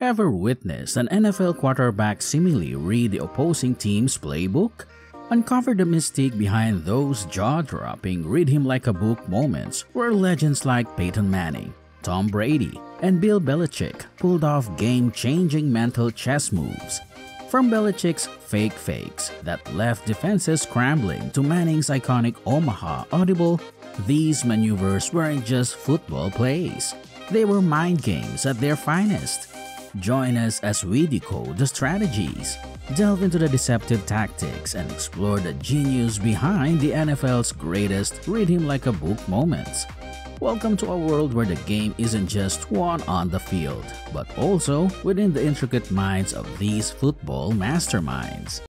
Ever witnessed an NFL quarterback seemingly read the opposing team's playbook? Uncover the mystique behind those jaw-dropping read him like a book moments where legends like Peyton Manning, Tom Brady, and Bill Belichick pulled off game-changing mental chess moves. From Belichick's fake fakes that left defenses scrambling to Manning's iconic Omaha audible, these maneuvers weren't just football plays. They were mind games at their finest. Join us as we decode the strategies, delve into the deceptive tactics, and explore the genius behind the NFL's greatest read him like a book moments. Welcome to a world where the game isn't just won on the field, but also within the intricate minds of these football masterminds.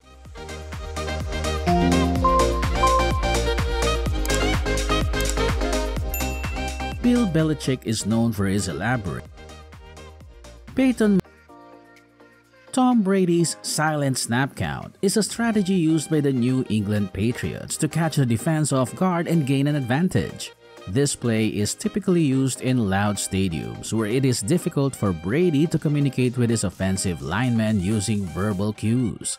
Bill Belichick is known for his elaborate Peyton Tom Brady's silent snap count is a strategy used by the New England Patriots to catch the defense off guard and gain an advantage. This play is typically used in loud stadiums where it is difficult for Brady to communicate with his offensive linemen using verbal cues.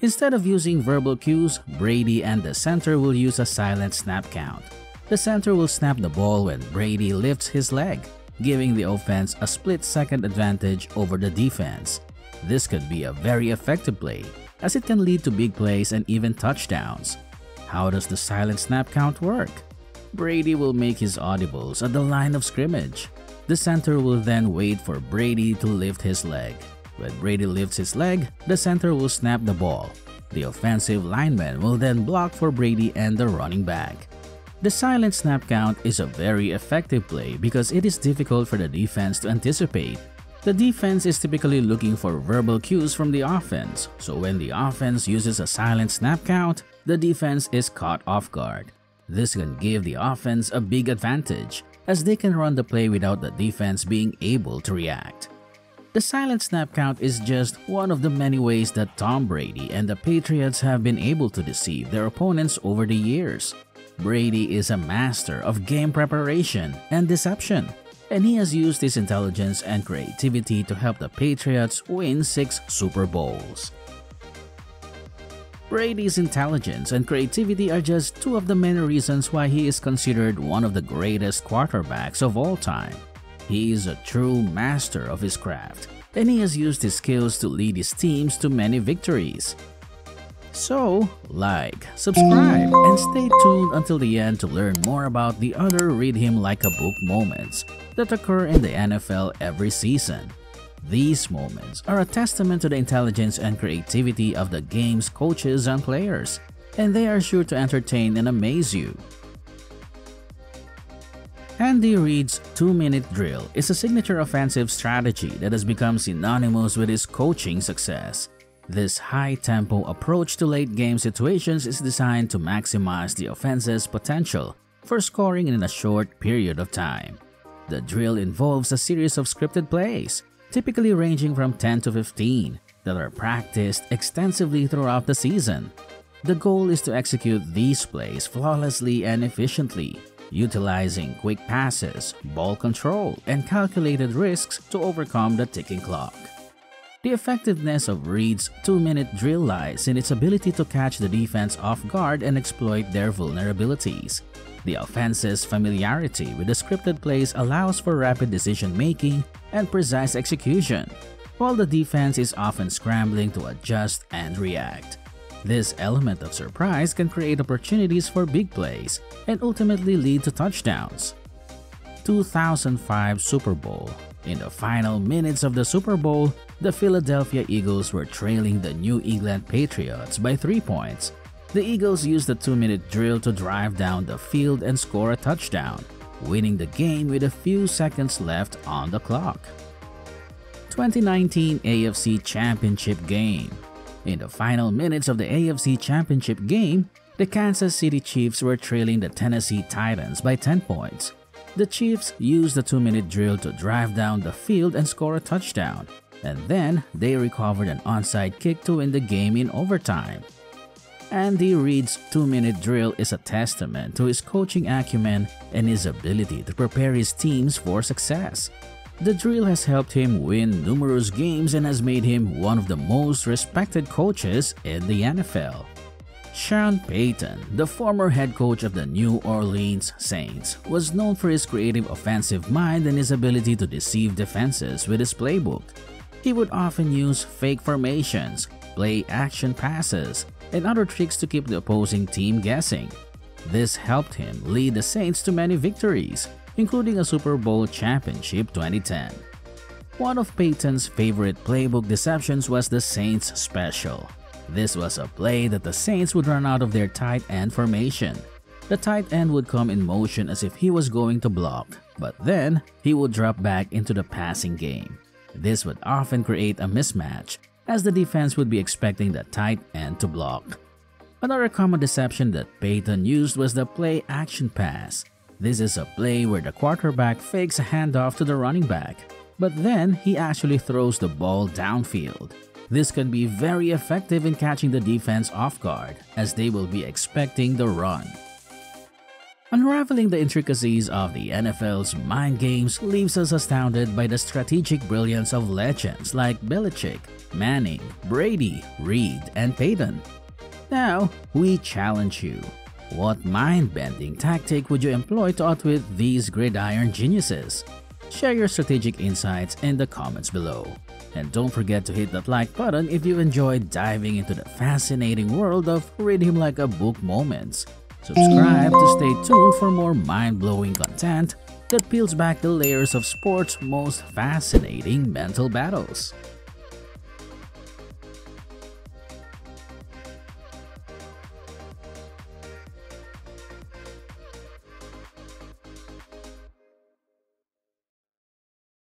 Instead of using verbal cues, Brady and the center will use a silent snap count. The center will snap the ball when Brady lifts his leg giving the offense a split-second advantage over the defense. This could be a very effective play, as it can lead to big plays and even touchdowns. How does the silent snap count work? Brady will make his audibles at the line of scrimmage. The center will then wait for Brady to lift his leg. When Brady lifts his leg, the center will snap the ball. The offensive lineman will then block for Brady and the running back. The silent snap count is a very effective play because it is difficult for the defense to anticipate. The defense is typically looking for verbal cues from the offense, so when the offense uses a silent snap count, the defense is caught off guard. This can give the offense a big advantage, as they can run the play without the defense being able to react. The silent snap count is just one of the many ways that Tom Brady and the Patriots have been able to deceive their opponents over the years. Brady is a master of game preparation and deception, and he has used his intelligence and creativity to help the Patriots win six Super Bowls. Brady's intelligence and creativity are just two of the many reasons why he is considered one of the greatest quarterbacks of all time. He is a true master of his craft, and he has used his skills to lead his teams to many victories. So, like, subscribe, and stay tuned until the end to learn more about the other read him like a book moments that occur in the NFL every season. These moments are a testament to the intelligence and creativity of the game's coaches and players, and they are sure to entertain and amaze you. Andy Reid's 2-minute drill is a signature offensive strategy that has become synonymous with his coaching success. This high-tempo approach to late-game situations is designed to maximize the offense's potential for scoring in a short period of time. The drill involves a series of scripted plays, typically ranging from 10 to 15, that are practiced extensively throughout the season. The goal is to execute these plays flawlessly and efficiently, utilizing quick passes, ball control, and calculated risks to overcome the ticking clock. The effectiveness of Reid's two-minute drill lies in its ability to catch the defense off guard and exploit their vulnerabilities. The offense's familiarity with the scripted plays allows for rapid decision-making and precise execution, while the defense is often scrambling to adjust and react. This element of surprise can create opportunities for big plays and ultimately lead to touchdowns. 2005 Super Bowl In the final minutes of the Super Bowl, the Philadelphia Eagles were trailing the New England Patriots by 3 points. The Eagles used the 2-minute drill to drive down the field and score a touchdown, winning the game with a few seconds left on the clock. 2019 AFC Championship Game In the final minutes of the AFC Championship game, the Kansas City Chiefs were trailing the Tennessee Titans by 10 points. The Chiefs used the 2-minute drill to drive down the field and score a touchdown, and then they recovered an onside kick to win the game in overtime. Andy Reid's 2-minute drill is a testament to his coaching acumen and his ability to prepare his teams for success. The drill has helped him win numerous games and has made him one of the most respected coaches in the NFL. Sean Payton, the former head coach of the New Orleans Saints, was known for his creative offensive mind and his ability to deceive defenses with his playbook. He would often use fake formations, play action passes, and other tricks to keep the opposing team guessing. This helped him lead the Saints to many victories, including a Super Bowl championship 2010. One of Payton's favorite playbook deceptions was the Saints Special. This was a play that the Saints would run out of their tight end formation. The tight end would come in motion as if he was going to block, but then he would drop back into the passing game. This would often create a mismatch as the defense would be expecting the tight end to block. Another common deception that Payton used was the play action pass. This is a play where the quarterback fakes a handoff to the running back, but then he actually throws the ball downfield. This can be very effective in catching the defense off guard, as they will be expecting the run. Unraveling the intricacies of the NFL's mind games leaves us astounded by the strategic brilliance of legends like Belichick, Manning, Brady, Reid, and Payton. Now, we challenge you. What mind-bending tactic would you employ to outwit these gridiron geniuses? Share your strategic insights in the comments below. And don't forget to hit that like button if you enjoyed diving into the fascinating world of Read Him Like a Book moments. Subscribe to stay tuned for more mind-blowing content that peels back the layers of sports' most fascinating mental battles.